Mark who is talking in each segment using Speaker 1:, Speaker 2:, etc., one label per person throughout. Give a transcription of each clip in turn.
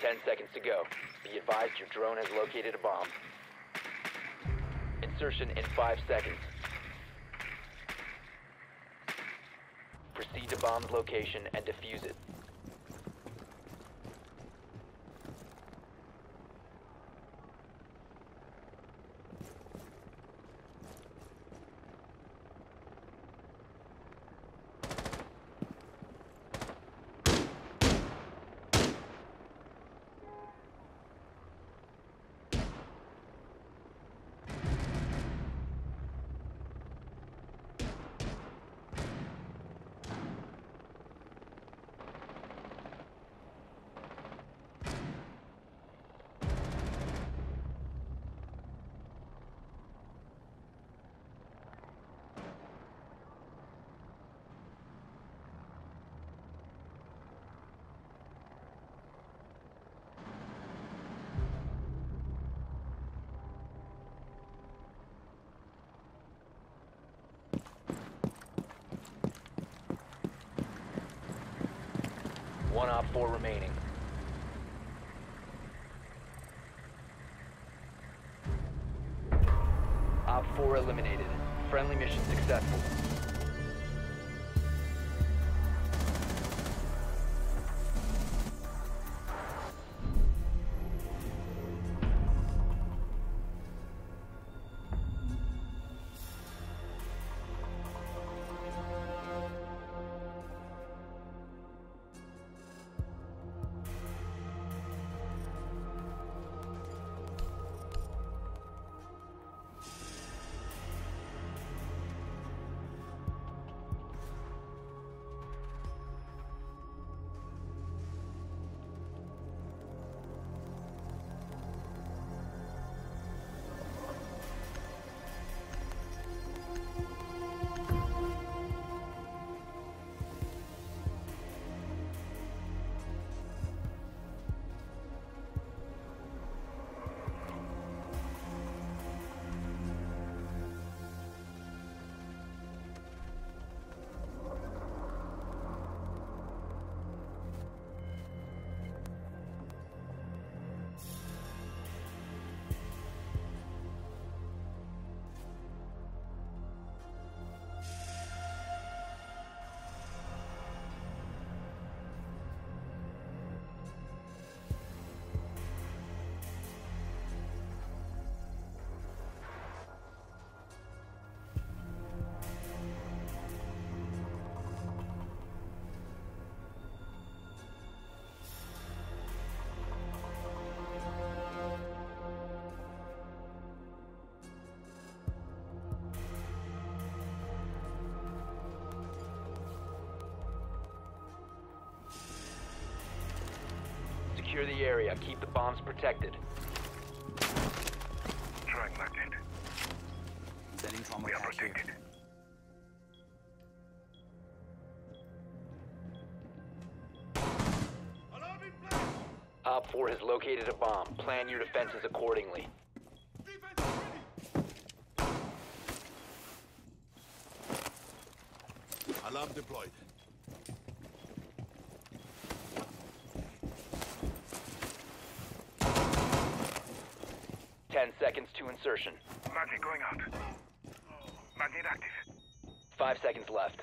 Speaker 1: Ten seconds to go. Be advised your drone has located a bomb. Insertion in five seconds. Proceed to bomb's location and defuse it. One op four remaining. Op four eliminated. Friendly mission successful. Secure the area. Keep the bombs protected.
Speaker 2: Throwing magnet.
Speaker 3: Sending trauma
Speaker 2: We are
Speaker 3: pack here.
Speaker 1: Op 4 has located a bomb. Plan your defenses accordingly.
Speaker 4: Alarm deployed.
Speaker 1: Ten seconds to insertion.
Speaker 2: Magnet going out. Magnet active.
Speaker 1: Five seconds left.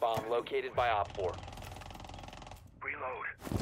Speaker 1: Bomb located by Op 4.
Speaker 2: Reload.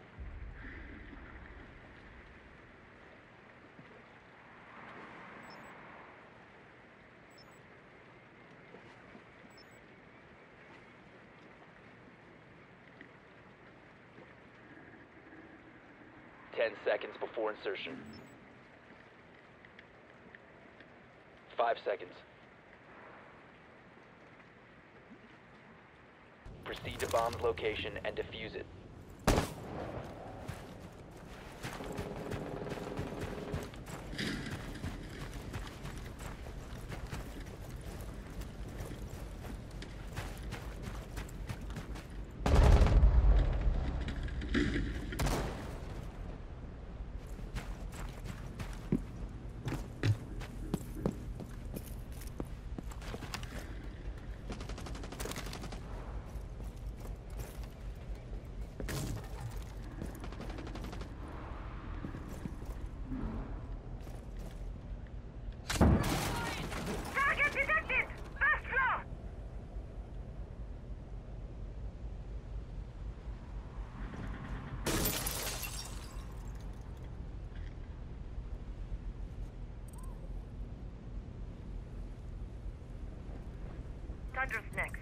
Speaker 1: Ten seconds before insertion. Five seconds. Proceed to bomb's location and defuse it.
Speaker 2: Tundra's next.